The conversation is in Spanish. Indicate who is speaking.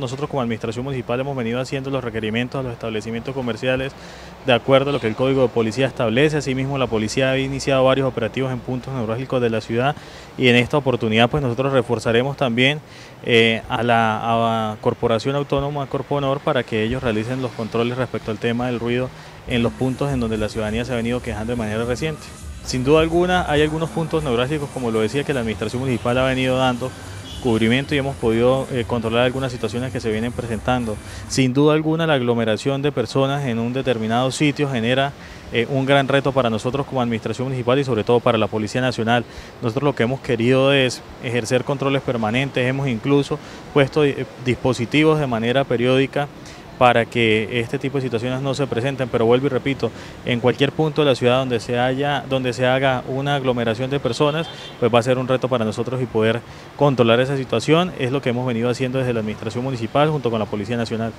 Speaker 1: Nosotros como Administración Municipal hemos venido haciendo los requerimientos a los establecimientos comerciales de acuerdo a lo que el Código de Policía establece. Asimismo, la policía ha iniciado varios operativos en puntos neurálgicos de la ciudad y en esta oportunidad pues nosotros reforzaremos también eh, a la Corporación Autónoma Corponor para que ellos realicen los controles respecto al tema del ruido en los puntos en donde la ciudadanía se ha venido quejando de manera reciente. Sin duda alguna hay algunos puntos neurálgicos, como lo decía, que la Administración Municipal ha venido dando cubrimiento y hemos podido eh, controlar algunas situaciones que se vienen presentando. Sin duda alguna la aglomeración de personas en un determinado sitio genera eh, un gran reto para nosotros como administración municipal y sobre todo para la Policía Nacional. Nosotros lo que hemos querido es ejercer controles permanentes, hemos incluso puesto eh, dispositivos de manera periódica para que este tipo de situaciones no se presenten, pero vuelvo y repito, en cualquier punto de la ciudad donde se haya, donde se haga una aglomeración de personas, pues va a ser un reto para nosotros y poder controlar esa situación es lo que hemos venido haciendo desde la administración municipal junto con la Policía Nacional.